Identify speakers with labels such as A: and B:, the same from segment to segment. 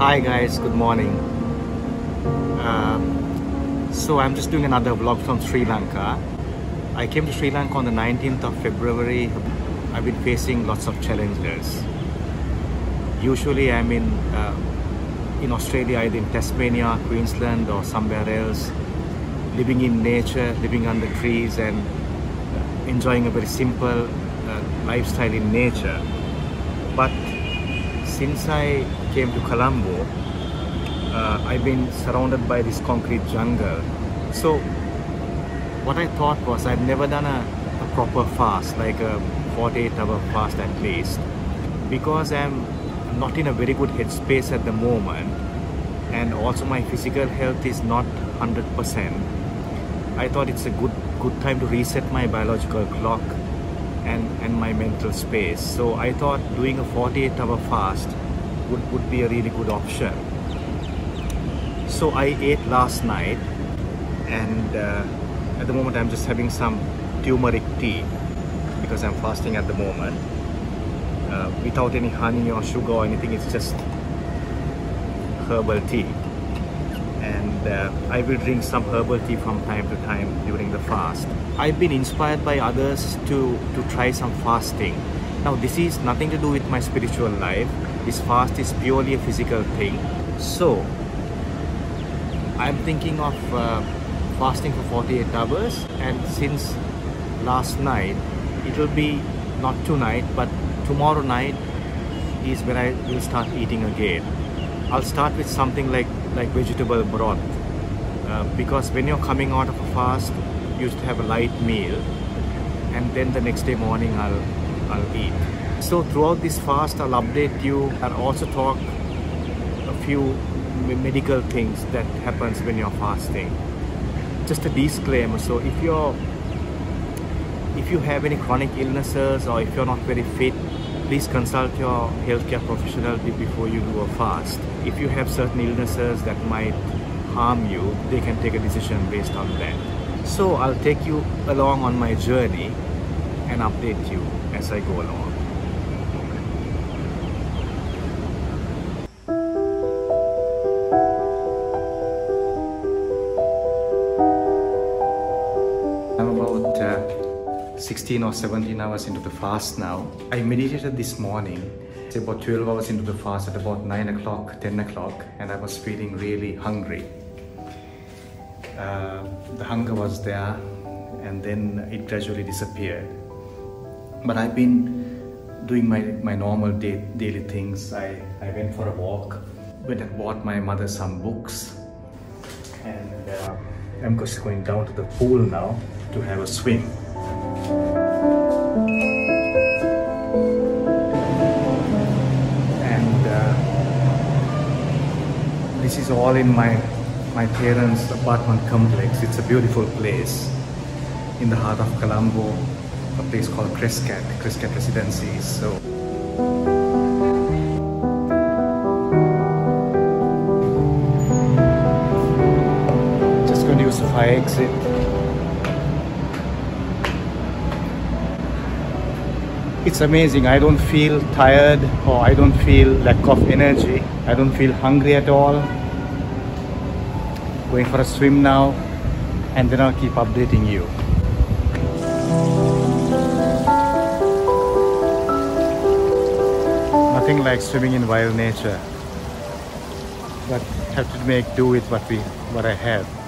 A: Hi guys, good morning. Um, so I'm just doing another vlog from Sri Lanka. I came to Sri Lanka on the 19th of February. I've been facing lots of challenges. Usually I'm in uh, in Australia, either in Tasmania, Queensland or somewhere else, living in nature, living under trees and enjoying a very simple uh, lifestyle in nature. But since I came to Colombo, uh, I've been surrounded by this concrete jungle. So what I thought was I've never done a, a proper fast, like a 48 hour fast at least, because I'm not in a very good headspace at the moment and also my physical health is not 100%. I thought it's a good good time to reset my biological clock and, and my mental space. So I thought doing a 48 hour fast would, would be a really good option. So I ate last night and uh, at the moment I'm just having some turmeric tea because I'm fasting at the moment uh, without any honey or sugar or anything it's just herbal tea and uh, I will drink some herbal tea from time to time during the fast. I've been inspired by others to, to try some fasting. Now this is nothing to do with my spiritual life. This fast is purely a physical thing. So I'm thinking of uh, fasting for 48 hours and since last night it will be not tonight but tomorrow night is when I will start eating again. I'll start with something like like vegetable broth. Uh, because when you're coming out of a fast you should have a light meal and then the next day morning I'll I'll eat. So throughout this fast I'll update you. And also talk a few medical things that happens when you're fasting. Just a disclaimer so if you're if you have any chronic illnesses or if you're not very fit please consult your healthcare professional before you do a fast. If you have certain illnesses that might harm you, they can take a decision based on that. So I'll take you along on my journey and update you as I go along. I'm about uh, 16 or 17 hours into the fast now. I meditated this morning, about 12 hours into the fast at about 9 o'clock, 10 o'clock, and I was feeling really hungry. Uh, the hunger was there and then it gradually disappeared. But I've been doing my, my normal day, daily things. I, I went for a walk, went and bought my mother some books, and uh, I'm just going down to the pool now to have a swim. This is all in my my parents' apartment complex. It's a beautiful place in the heart of Colombo, a place called Crescat, Crescat Residencies. So. Just going to use the fire exit. It's amazing. I don't feel tired or I don't feel lack of energy. I don't feel hungry at all. Going for a swim now and then I'll keep updating you. Nothing like swimming in wild nature. But have to make do with what we what I have.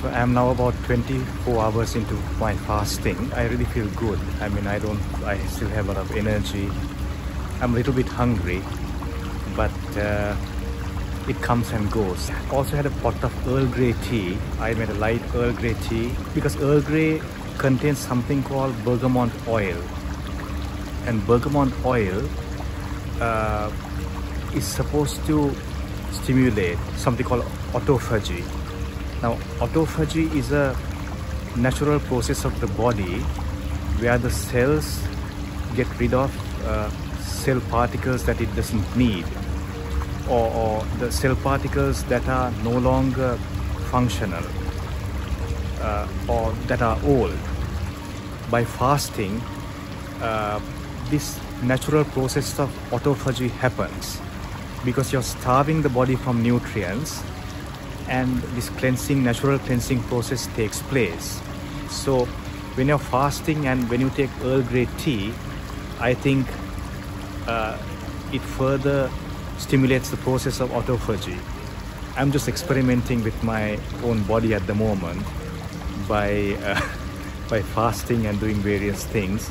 A: So I'm now about 24 hours into my fasting. I really feel good. I mean, I don't, I still have a lot of energy. I'm a little bit hungry, but uh, it comes and goes. I also had a pot of Earl Grey tea. I made a light Earl Grey tea because Earl Grey contains something called bergamot oil. And bergamot oil uh, is supposed to stimulate something called autophagy. Now, autophagy is a natural process of the body where the cells get rid of uh, cell particles that it doesn't need or, or, the cell particles that are no longer functional uh, or that are old. By fasting, uh, this natural process of autophagy happens because you're starving the body from nutrients and this cleansing natural cleansing process takes place. So when you're fasting and when you take earl grey tea i think uh, it further stimulates the process of autophagy. I'm just experimenting with my own body at the moment by uh, by fasting and doing various things.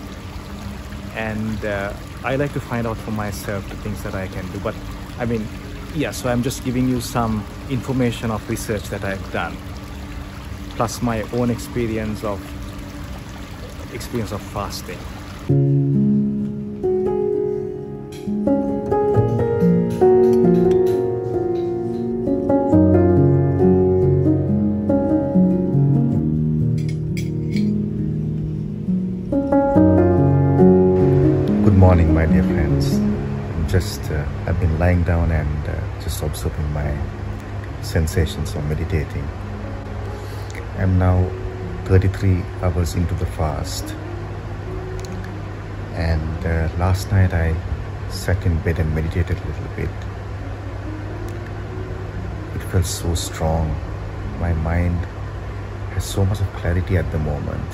A: And uh, i like to find out for myself the things that i can do. But I mean, yeah, so I'm just giving you some information of research that I've done, plus my own experience of experience of fasting. Good morning, my dear friends I'm just uh, I've been lying down and just observing my sensations of meditating. I'm now 33 hours into the fast and uh, last night I sat in bed and meditated a little bit. It felt so strong. My mind has so much of clarity at the moment.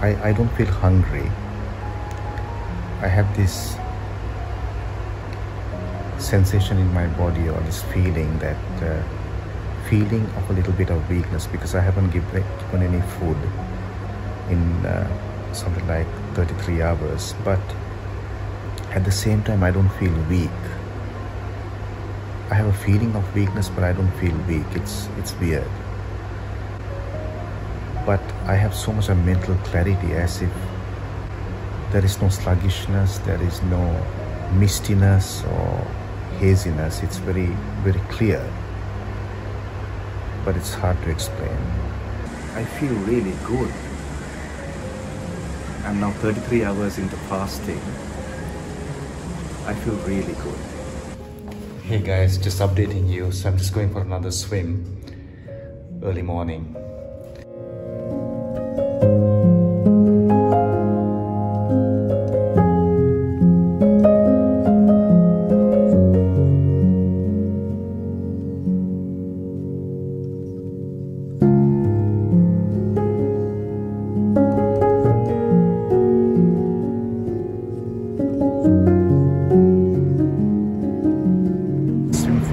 A: I, I don't feel hungry. I have this sensation in my body or this feeling that uh, feeling of a little bit of weakness because I haven't given, any food in uh, something like 33 hours. But at the same time I don't feel weak. I have a feeling of weakness but I don't feel weak. It's it's weird. But I have so much of mental clarity as if there is no sluggishness there is no mistiness or haziness. It's very, very clear, but it's hard to explain. I feel really good. I'm now 33 hours into fasting. I feel really good. Hey guys, just updating you. So I'm just going for another swim early morning.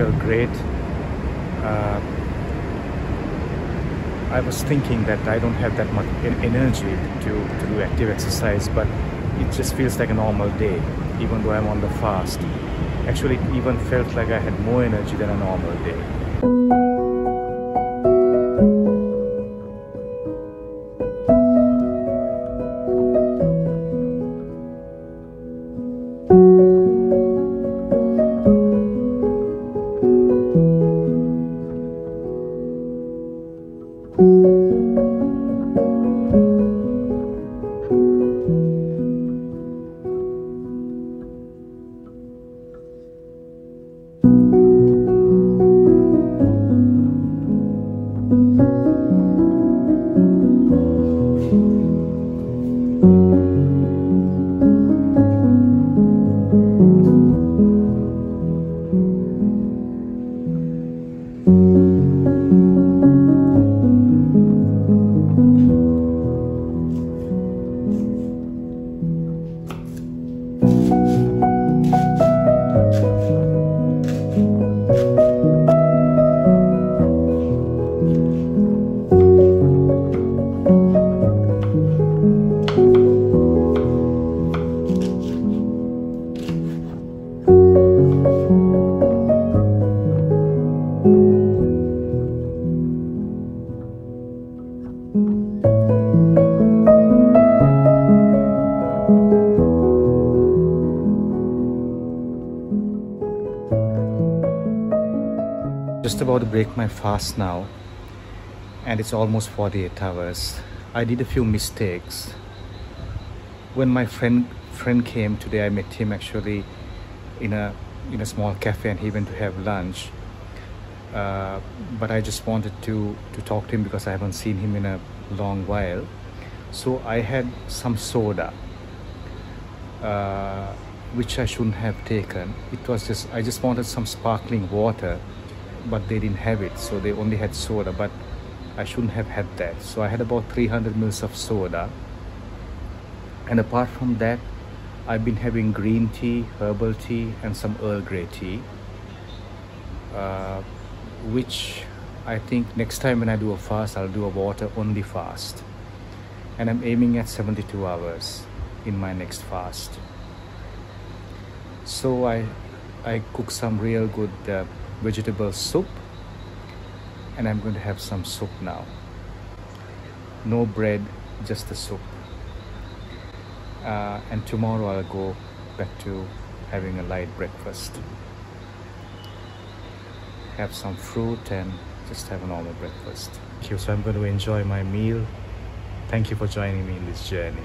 A: Great. Uh, I was thinking that I don't have that much energy to, to do active exercise, but it just feels like a normal day, even though I'm on the fast. Actually, it even felt like I had more energy than a normal day. Just about to break my fast now and it's almost 48 hours. I did a few mistakes. When my friend friend came today, I met him actually in a in a small cafe and he went to have lunch. Uh, but I just wanted to to talk to him because I haven't seen him in a long while. So I had some soda, uh, which I shouldn't have taken. It was just I just wanted some sparkling water, but they didn't have it, so they only had soda. But I shouldn't have had that. So I had about 300 mils of soda. And apart from that, I've been having green tea, herbal tea, and some Earl Grey tea, uh, which I think next time when I do a fast, I'll do a water only fast. And I'm aiming at 72 hours in my next fast. So I, I cook some real good uh, vegetable soup and I'm going to have some soup now. No bread, just the soup. Uh, and tomorrow I'll go back to having a light breakfast. Have some fruit and just have a normal breakfast. Thank you. So I'm going to enjoy my meal. Thank you for joining me in this journey.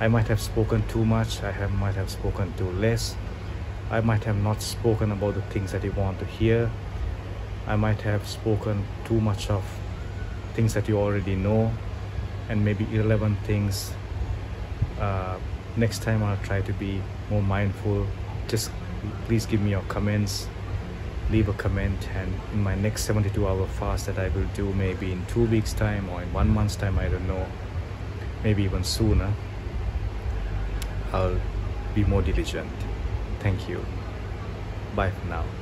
A: I might have spoken too much. I have, might have spoken too less. I might have not spoken about the things that you want to hear. I might have spoken too much of things that you already know and maybe irrelevant things. Uh, next time I'll try to be more mindful. Just please give me your comments. Leave a comment and in my next 72 hour fast that I will do maybe in two weeks time or in one month's time, I don't know, maybe even sooner, I'll be more diligent. Thank you. Bye for now.